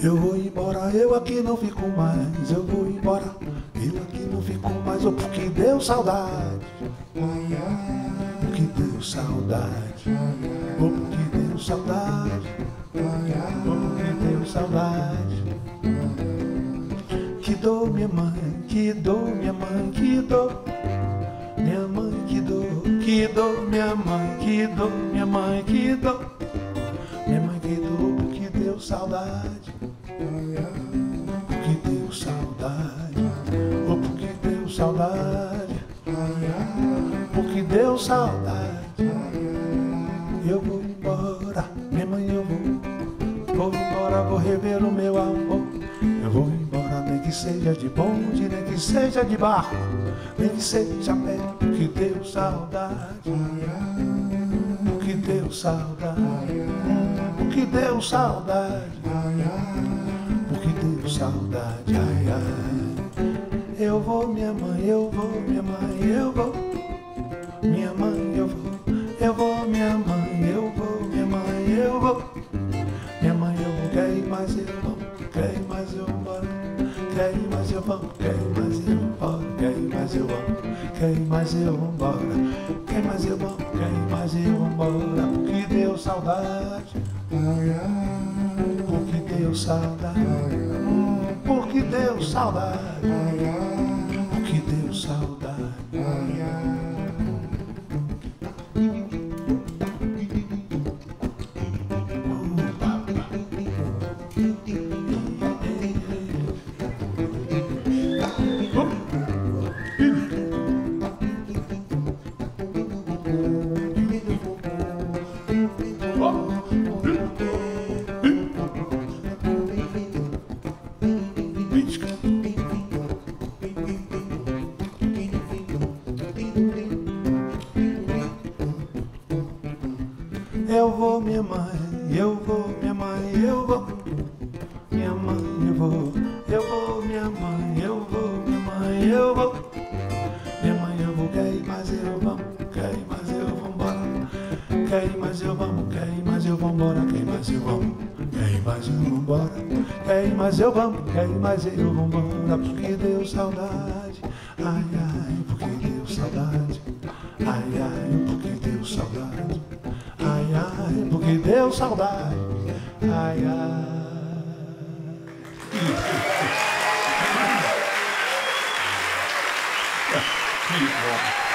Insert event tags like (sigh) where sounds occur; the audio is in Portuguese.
Eu vou embora, eu aqui não fico mais. Eu vou embora, eu aqui não fico mais. Oh, porque deu saudade. Porque deu saudade. Oh, porque deu saudade. Oh, porque deu saudade. Que dor, minha mãe, que dor, minha mãe, que dor. Minha mãe, que dor, que dor, minha mãe, que dor, minha mãe, que dor. Minha mãe que dor, porque deu saudade. Porque deu saudade. Oh, porque deu saudade. Porque deu saudade. Eu vou embora, minha mãe, eu vou. Vou embora, vou rever o meu amor. Eu vou embora, nem que seja de bonde, nem que seja de barco, nem que seja pé, porque deu saudade. Porque deu saudade. Porque deu saudade. Saudade. Ai, ai. Eu vou, minha mãe, eu vou, minha mãe, eu vou. Minha mãe, eu vou. Eu vou, minha mãe, eu vou, minha mãe, eu vou. Minha mãe, eu vou, quer ir, mas eu vou, quer ir, mas eu vou. Quer ir, mas eu vou, quer ir, mas eu vou. Quer ir, mas eu vou, quer ir, mas eu vou embora. Quer ir, mas eu vou, quer ir, mas eu vou embora. Porque deu saudade. Porque deu saudade. Hum, Porque deu saudade. Eu vou, minha mãe, eu vou, minha mãe, eu vou. Minha mãe, eu vou, eu vou, minha mãe, eu vou, minha mãe, eu vou. Minha mãe, eu vou, quer ir, mas eu vou, quer ir, mas eu vou embora. Quer ir, mas eu vamos, quer ir, mas eu vou embora, quer ir, mas eu vamos, quer ir, mas eu vou embora. Ir, mas eu vamos, ir, mas eu vou embora, porque deu saudade. Ai, ai, porque deu saudade. Ai, ai, porque deu saudade. Ai, ai, porque deu saudade. Ai, ai. (laughs) Que bom.